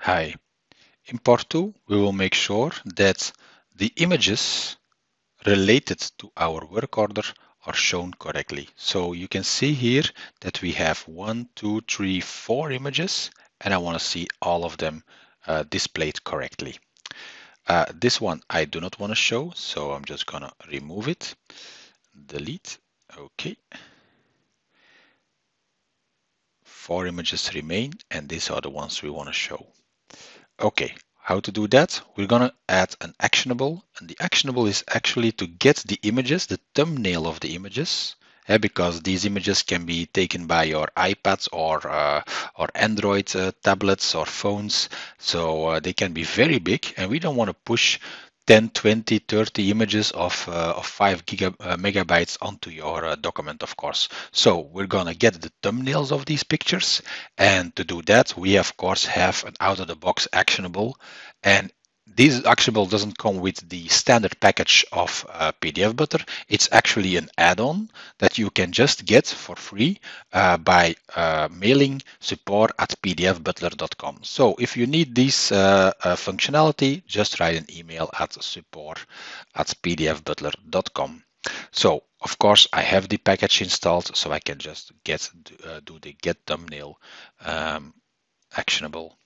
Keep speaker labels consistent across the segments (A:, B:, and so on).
A: Hi. In part two, we will make sure that the images related to our work order are shown correctly. So you can see here that we have one, two, three, four images, and I want to see all of them uh, displayed correctly. Uh, this one I do not want to show, so I'm just gonna remove it, delete, okay. Four images remain, and these are the ones we want to show. Okay, how to do that? We're gonna add an actionable, and the actionable is actually to get the images, the thumbnail of the images, yeah, because these images can be taken by your iPads or uh, or Android uh, tablets or phones, so uh, they can be very big, and we don't want to push 10, 20, 30 images of, uh, of 5 giga, uh, megabytes onto your uh, document, of course. So we're gonna get the thumbnails of these pictures. And to do that, we of course have an out-of-the-box actionable. And this actionable doesn't come with the standard package of uh, PDF Butler. It's actually an add-on that you can just get for free uh, by uh, mailing support at pdfbutler.com. So if you need this uh, uh, functionality, just write an email at support at pdfbutler.com. So of course I have the package installed, so I can just get uh, do the get thumbnail um, actionable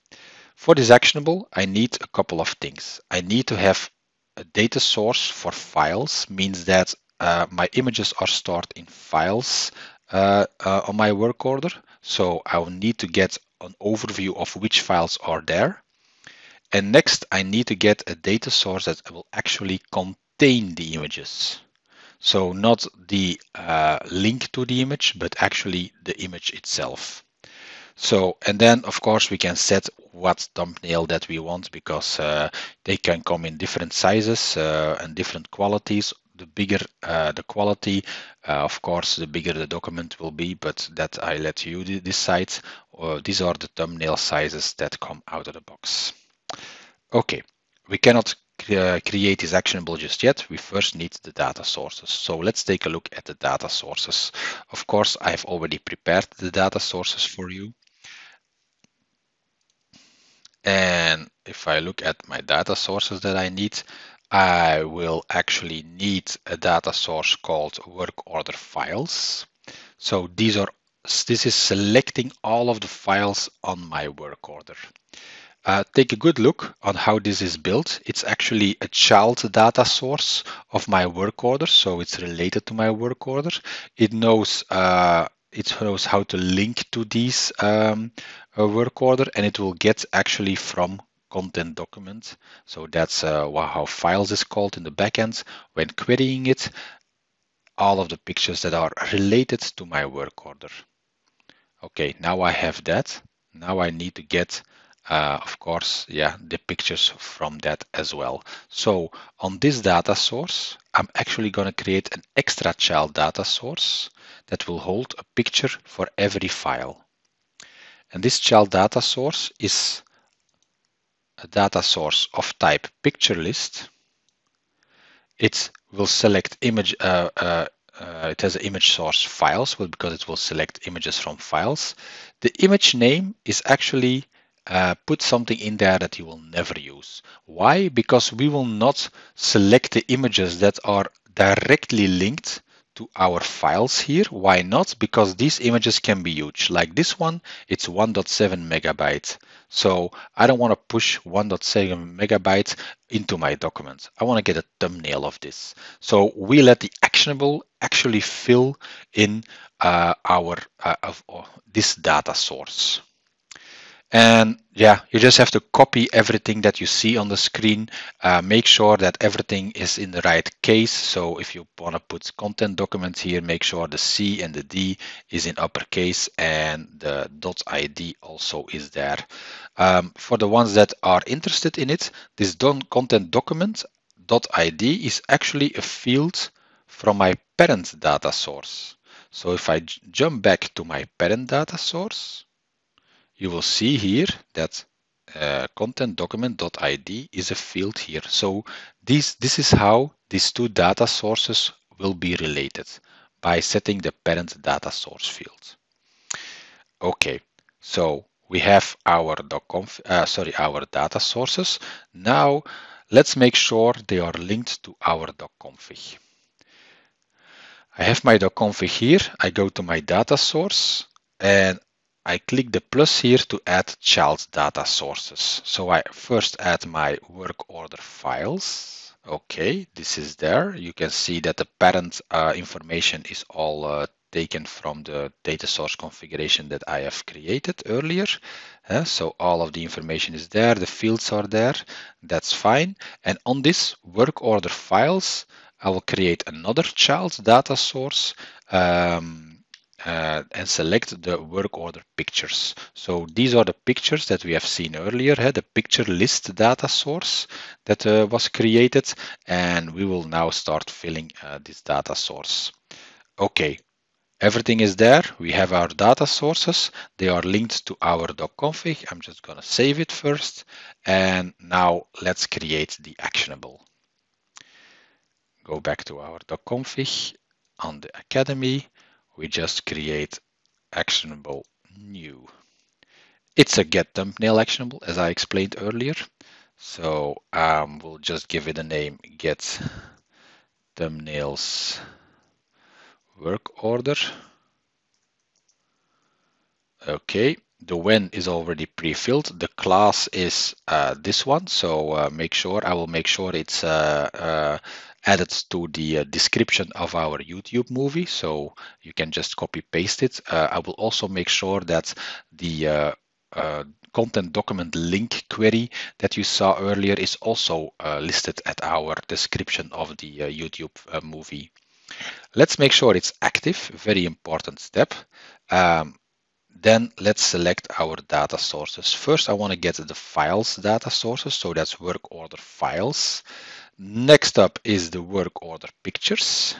A: for this actionable, I need a couple of things. I need to have a data source for files, means that uh, my images are stored in files uh, uh, on my work order. So I will need to get an overview of which files are there. And next, I need to get a data source that will actually contain the images. So not the uh, link to the image, but actually the image itself. So, and then of course we can set what thumbnail that we want because uh, they can come in different sizes uh, and different qualities. The bigger uh, the quality, uh, of course, the bigger the document will be, but that I let you decide. Uh, these are the thumbnail sizes that come out of the box. Okay, we cannot uh, create this actionable just yet. We first need the data sources. So let's take a look at the data sources. Of course, I've already prepared the data sources for you. And if I look at my data sources that I need, I will actually need a data source called work order files. So these are this is selecting all of the files on my work order. Uh, take a good look on how this is built. It's actually a child data source of my work order, so it's related to my work order. It knows uh, it knows how to link to these um, uh, work order and it will get actually from content document. So that's uh, how files is called in the backend. When querying it, all of the pictures that are related to my work order. Okay, now I have that. Now I need to get, uh, of course, yeah, the pictures from that as well. So on this data source, I'm actually going to create an extra child data source that will hold a picture for every file. And this child data source is a data source of type picture list. It will select image, uh, uh, uh, it has an image source files because it will select images from files. The image name is actually uh, put something in there that you will never use. Why? Because we will not select the images that are directly linked to our files here. Why not? Because these images can be huge. Like this one, it's 1.7 megabytes. So I don't want to push 1.7 megabytes into my document. I want to get a thumbnail of this. So we let the actionable actually fill in uh, our uh, of, uh, this data source. And yeah, you just have to copy everything that you see on the screen. Uh, make sure that everything is in the right case. So if you want to put content documents here, make sure the C and the D is in uppercase and the .id also is there. Um, for the ones that are interested in it, this content document .id is actually a field from my parent data source. So if I jump back to my parent data source, you will see here that uh, content document.id is a field here. So this, this is how these two data sources will be related by setting the parent data source field. Okay, so we have our doc.conf, uh, sorry, our data sources. Now let's make sure they are linked to our doc.config. I have my doc.config here. I go to my data source and I click the plus here to add child data sources. So I first add my work order files. Okay, this is there. You can see that the parent uh, information is all uh, taken from the data source configuration that I have created earlier. Uh, so all of the information is there, the fields are there, that's fine. And on this work order files, I will create another child data source um, uh, and select the work order pictures. So these are the pictures that we have seen earlier, the picture list data source that uh, was created, and we will now start filling uh, this data source. Okay, everything is there. We have our data sources. They are linked to our doc.config. I'm just going to save it first. And now let's create the actionable go back to our doc.config on the academy we just create actionable new. It's a get thumbnail actionable as i explained earlier. So um, we'll just give it a name get thumbnails work order. Okay the when is already pre-filled. The class is uh, this one, so uh, make sure I will make sure it's uh, uh added to the uh, description of our YouTube movie, so you can just copy paste it. Uh, I will also make sure that the content document link query that you saw earlier is also listed at our description of the YouTube movie. Let's make sure it's active, very important step. Um, then let's select our data sources. First, I want to get the files data sources. So that's work order files. Next up is the work order pictures.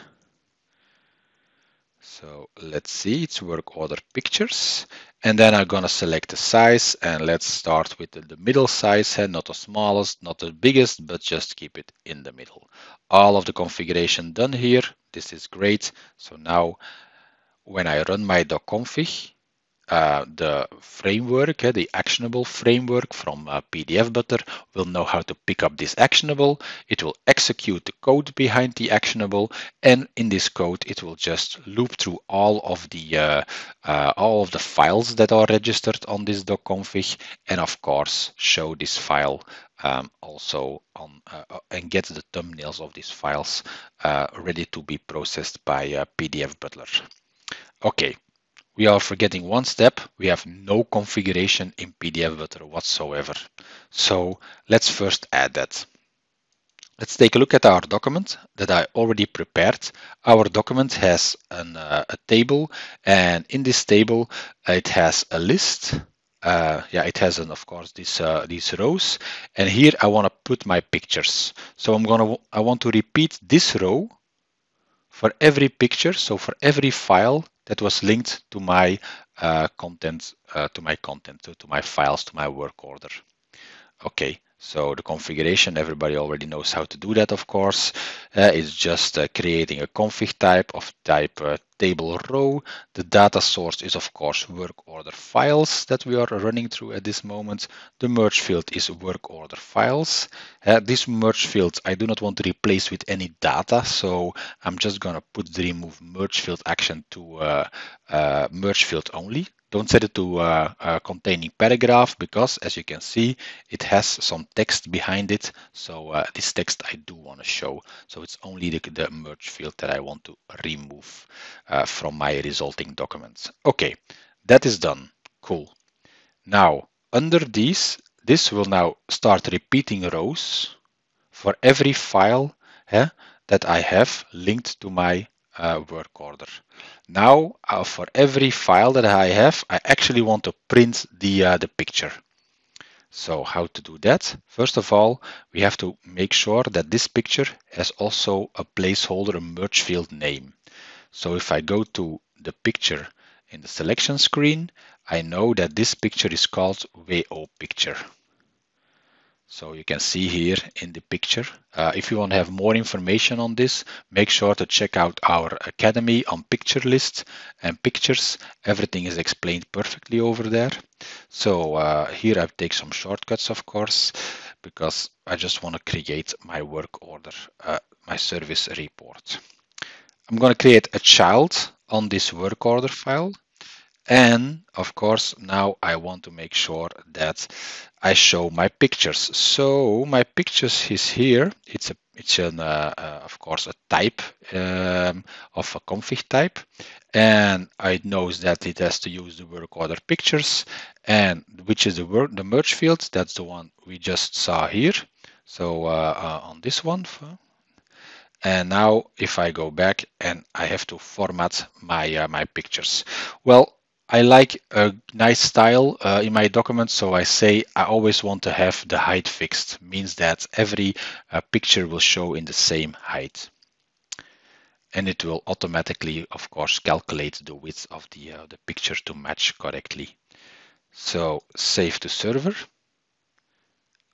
A: So let's see, it's work order pictures. And then I'm gonna select the size and let's start with the, middle size, and not the smallest, not the biggest, but just keep it in the middle. All of the configuration done here. This is great. So now when I run my doc.config, uh, the framework, uh, the actionable framework from uh, PDF Butler will know how to pick up this actionable. It will execute the code behind the actionable, and in this code, it will just loop through all of the uh, uh all of the files that are registered on this doc.config, and of course, show this file um, also on uh, and get the thumbnails of these files ready to be processed by PDF Butler. Okay, we are forgetting one step. We have no configuration in PDF Butler whatsoever. So let's first add that. Let's take a look at our document that I already prepared. Our document has an, uh, a table and in this table it has a list. Uh, yeah, it has, an, of course, these uh, these rows. And here I want to put my pictures. So I'm gonna I want to repeat this row for every picture. So for every file that was linked to my uh, content, uh, to my content, to, to my files, to my work order. Okay, so the configuration, everybody already knows how to do that, of course. Uh, it's just uh, creating a config type of type uh, table row. The data source is, of course, work order files that we are running through at this moment. The merge field is work order files. Uh, this merge field, I do not want to replace with any data, so I'm just going to put the remove merge field action to uh, uh, merge field only. Don't set it to uh, uh, containing paragraph because as you can see, it has some text behind it. So uh, this text I do want to show. So it's only the, the merge field that I want to remove uh, from my resulting documents. Okay, that is done. Cool. Now, under these, this will now start repeating rows for every file eh, that I have linked to my uh, work order. Now, uh, for every file that I have, I actually want to print the, uh, the picture. So how to do that? First of all, we have to make sure that this picture has also a placeholder, a merge field name. So if I go to the picture in the selection screen, I know that this picture is called WO picture. So you can see here in the picture. Uh, if you want to have more information on this, make sure to check out our Academy on picture lists and pictures. Everything is explained perfectly over there. So uh, here I take some shortcuts, of course, because I just want to create my work order, uh, my service report. I'm going to create a child on this work order file. And of course, now I want to make sure that I show my pictures. So my pictures is here. It's a it's an uh, uh, of course a type um, of a config type, and it knows that it has to use the work order pictures, and which is the work the merge field. That's the one we just saw here. So uh, uh on this one. And now if I go back and I have to format my uh, my pictures. Well, I like a nice style uh, in my document, so I say I always want to have the height fixed. Means that every uh, picture will show in the same height. And it will automatically, of course, calculate the width of the, uh, the picture to match correctly. So save to server.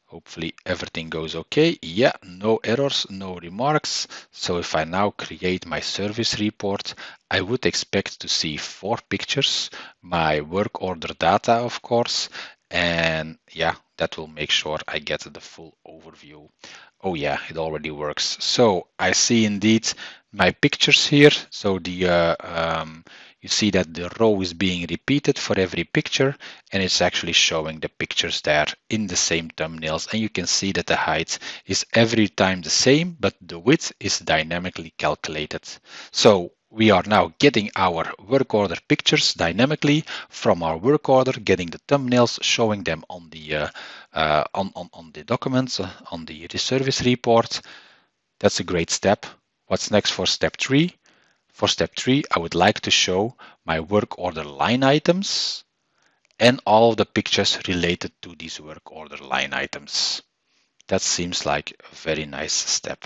A: Hopefully everything goes okay. Yeah, no errors, no remarks. So if I now create my service report, I would expect to see four pictures, my work order data, of course, and yeah, that will make sure I get the full overview. Oh yeah, it already works. So I see indeed my pictures here. So the uh, um, you see that the row is being repeated for every picture and it's actually showing the pictures there in the same thumbnails and you can see that the height is every time the same but the width is dynamically calculated. So we are now getting our work order pictures dynamically from our work order, getting the thumbnails, showing them on the uh, uh, on, on, on the documents, uh, on the service report. That's a great step. What's next for step three? For step three, I would like to show my work order line items and all of the pictures related to these work order line items. That seems like a very nice step.